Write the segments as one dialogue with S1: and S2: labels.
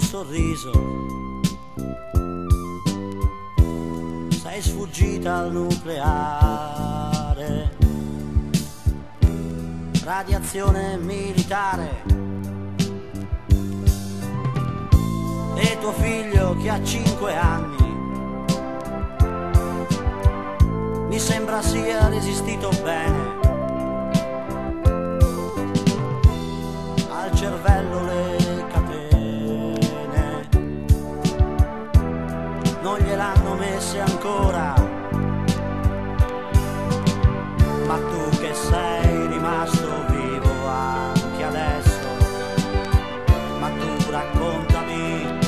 S1: sorriso. Sei sfuggita al nucleare, radiazione militare. E tuo figlio che ha cinque anni mi sembra sia resistito bene. Al cervello ancora. Ma tu che sei rimasto vivo anche adesso, ma tu raccontami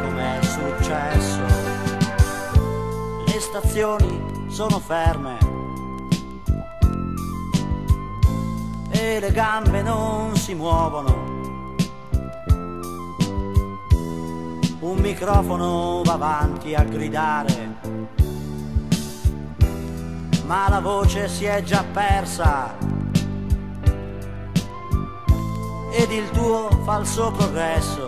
S1: com'è successo. Le stazioni sono ferme e le gambe non si muovono. Un microfono va avanti a gridare, ma la voce si è già persa. Ed il tuo falso progresso,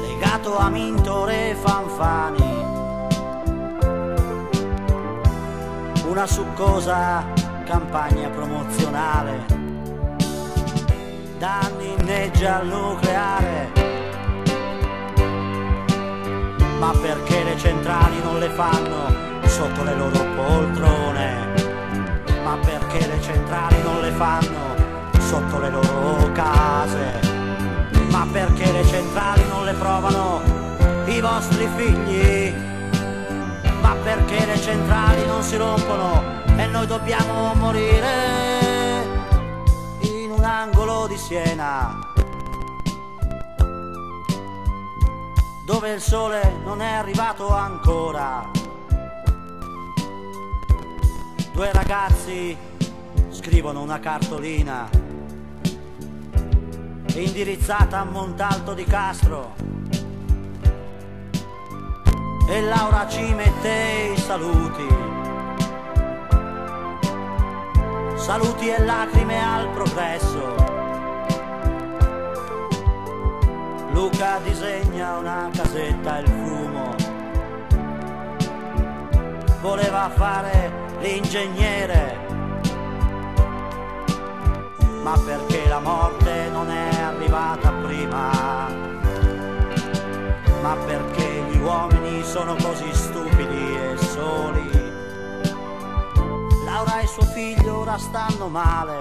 S1: legato a mintore e fanfani, una succosa campagna promozionale danni inneggia al nucleare. Ma perché le centrali non le fanno sotto le loro poltrone? Ma perché le centrali non le fanno sotto le loro case? Ma perché le centrali non le provano i vostri figli? Ma perché le centrali non si rompono e noi dobbiamo morire un angolo di Siena dove il sole non è arrivato ancora. Due ragazzi scrivono una cartolina indirizzata a Montalto di Castro e Laura ci mette i saluti. Saluti e lacrime al progresso. Luca disegna una casetta e il fumo. Voleva fare l'ingegnere, ma perché la morte non è arrivata prima, ma perché gli uomini sono così suo figlio ora stanno male.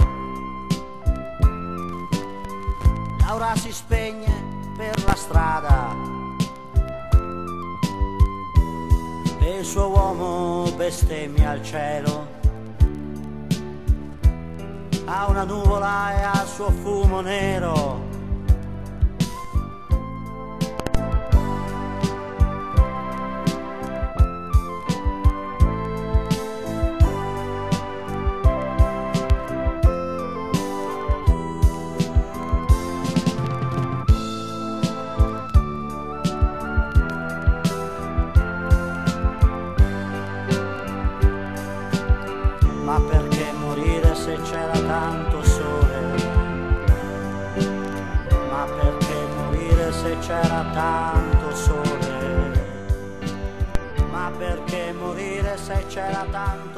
S1: Laura si spegne per la strada. E il suo uomo bestemmia al cielo. Ha una nuvola e ha il suo fumo nero. Ma perché morire se c'era tanto sole? Ma perché morire se c'era tanto sole? Ma perché morire se c'era tanto